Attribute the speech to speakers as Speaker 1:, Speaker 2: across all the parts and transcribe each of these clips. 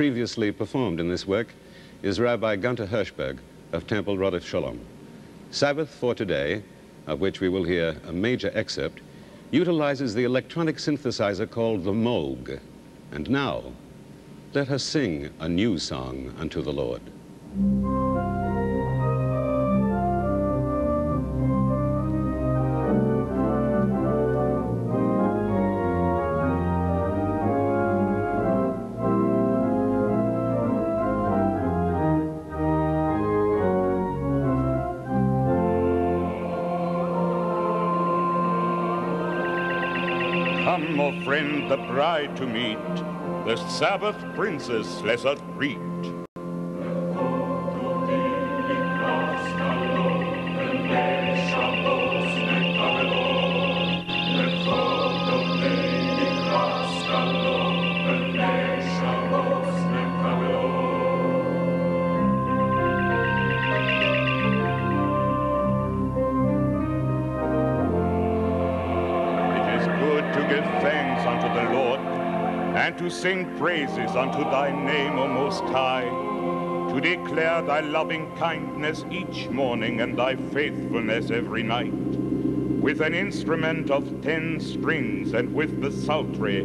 Speaker 1: previously performed in this work is Rabbi Gunter Hirschberg of Temple Rodeph Shalom. Sabbath for Today, of which we will hear a major excerpt, utilizes the electronic synthesizer called the Moog. And now, let us sing a new song unto the Lord.
Speaker 2: Friend, the bride to meet, the Sabbath princess let us greet. Sing praises unto thy name, O Most High, to declare thy loving kindness each morning and thy faithfulness every night, with an instrument of ten strings and with the psaltery,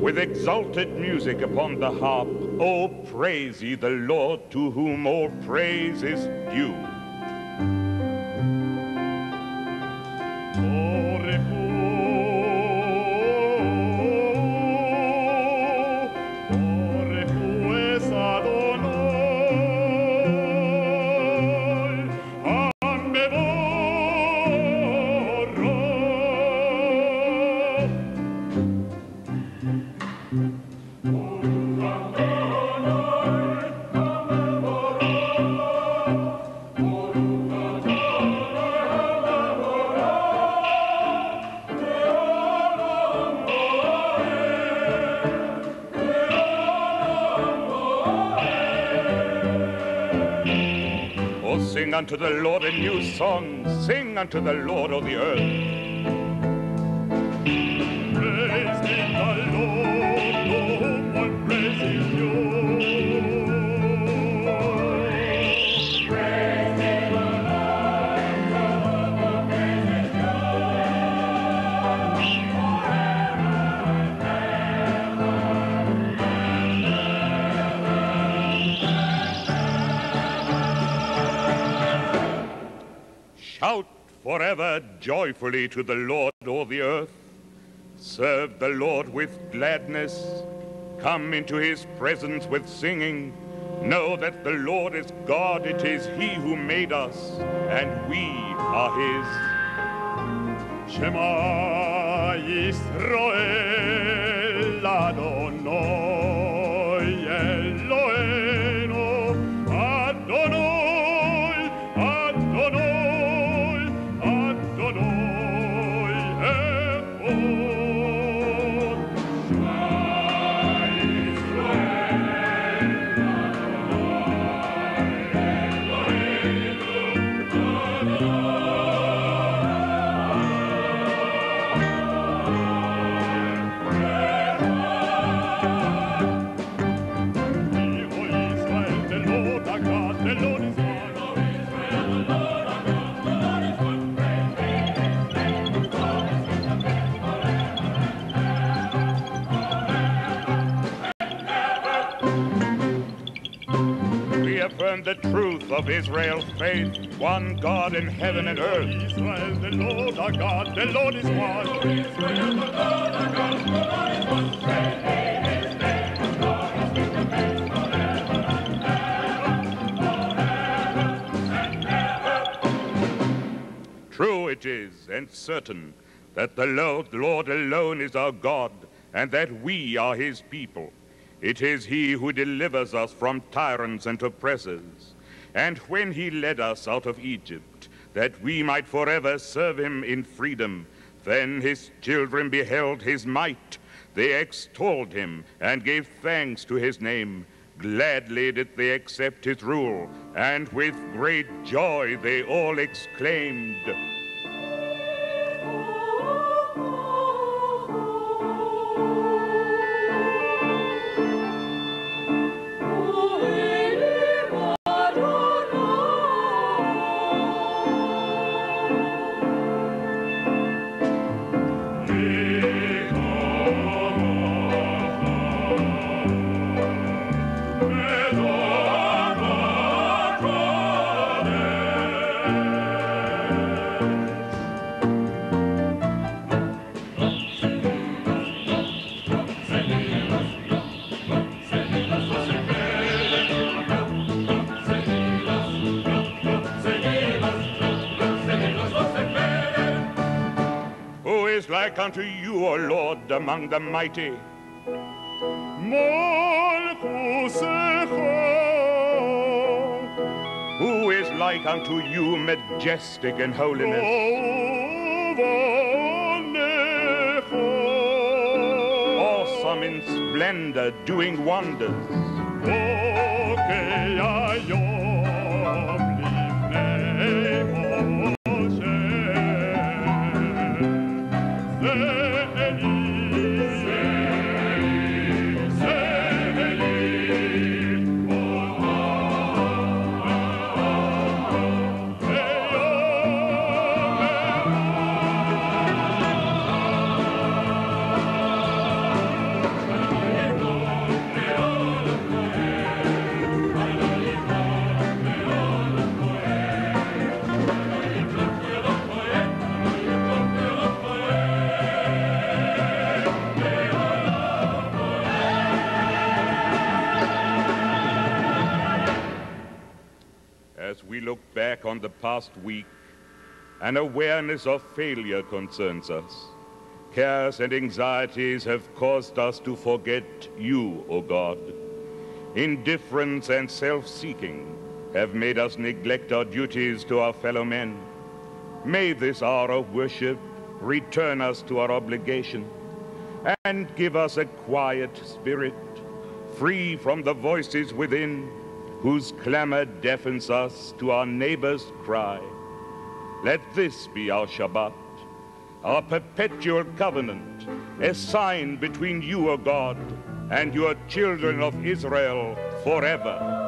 Speaker 2: with exalted music upon the harp. O praise ye the Lord, to whom all praise is due. Sing unto the Lord a new song. Sing unto the Lord, O the earth. Forever joyfully to the Lord, all the earth. Serve the Lord with gladness. Come into his presence with singing. Know that the Lord is God. It is he who made us, and we are his. Shema Yisrael Adonai of Israel's faith, one God in heaven and earth. Israel, the Lord our God, the Lord is one. True it is and certain that the Lord, Lord alone is our God, and that we are his people. It is he who delivers us from tyrants and oppressors. And when he led us out of Egypt, that we might forever serve him in freedom, then his children beheld his might. They extolled him and gave thanks to his name. Gladly did they accept his rule, and with great joy they all exclaimed. Unto you, O Lord, among the mighty? Who is like unto you, majestic in holiness? Awesome in splendor, doing wonders. Back on the past week, an awareness of failure concerns us. Cares and anxieties have caused us to forget you, O God. Indifference and self-seeking have made us neglect our duties to our fellow men. May this hour of worship return us to our obligation and give us a quiet spirit, free from the voices within whose clamor deafens us to our neighbor's cry. Let this be our Shabbat, our perpetual covenant, a sign between you, O God, and your children of Israel forever.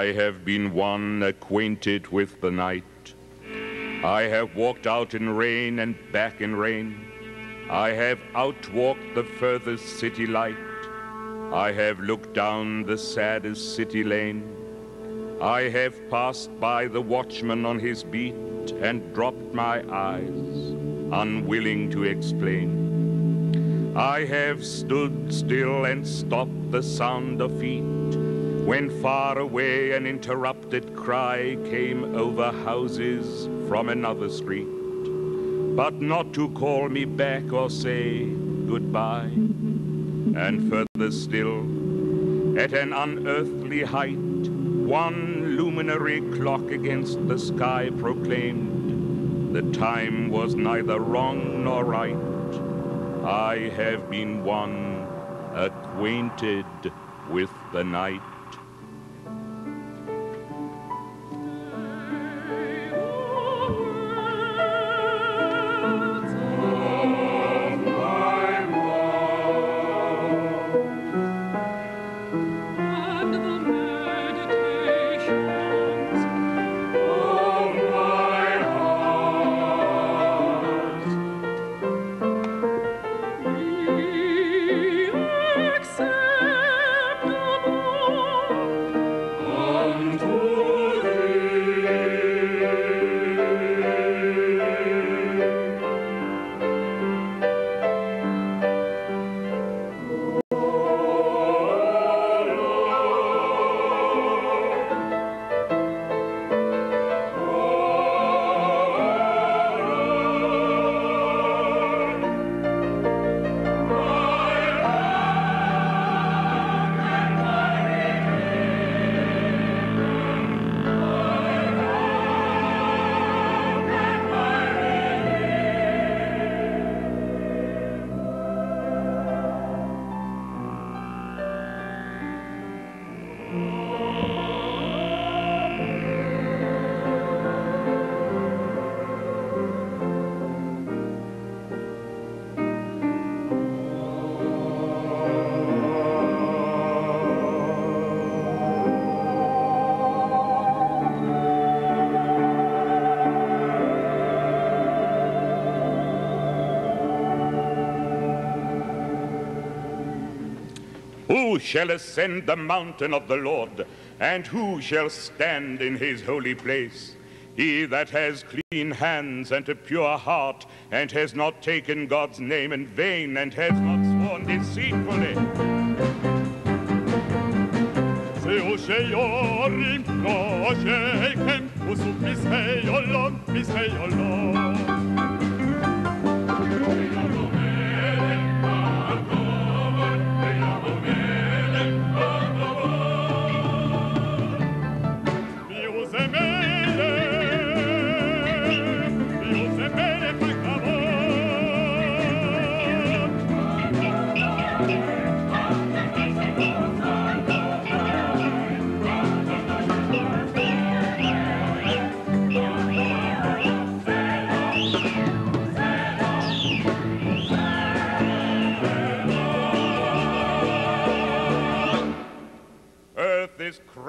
Speaker 2: I have been one acquainted with the night. I have walked out in rain and back in rain. I have outwalked the furthest city light. I have looked down the saddest city lane. I have passed by the watchman on his beat and dropped my eyes, unwilling to explain. I have stood still and stopped the sound of feet when far away an interrupted cry came over houses from another street, but not to call me back or say goodbye. And further still, at an unearthly height, one luminary clock against the sky proclaimed the time was neither wrong nor right. I have been one acquainted with the night. Shall ascend the mountain of the Lord, and who shall stand in his holy place? He that has clean hands and a pure heart, and has not taken God's name in vain, and has not sworn deceitfully.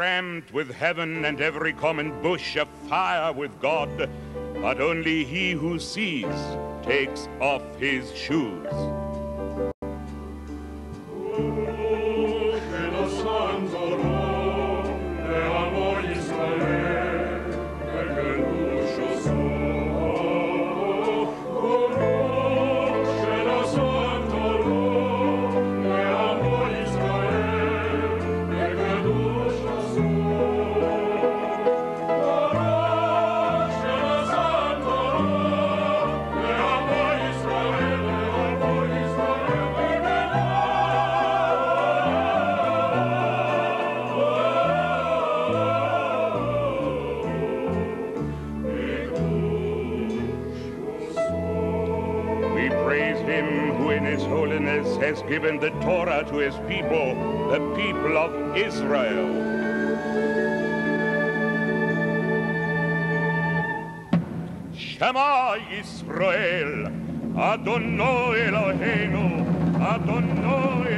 Speaker 2: Crammed with heaven and every common bush afire with God, but only he who sees takes off his shoes. Him who in his holiness has given the Torah to his people, the people of Israel. Shema Yisrael, Adonai Eloheinu, Adonai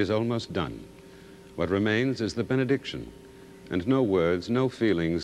Speaker 1: is almost done. What remains is the benediction, and no words, no feelings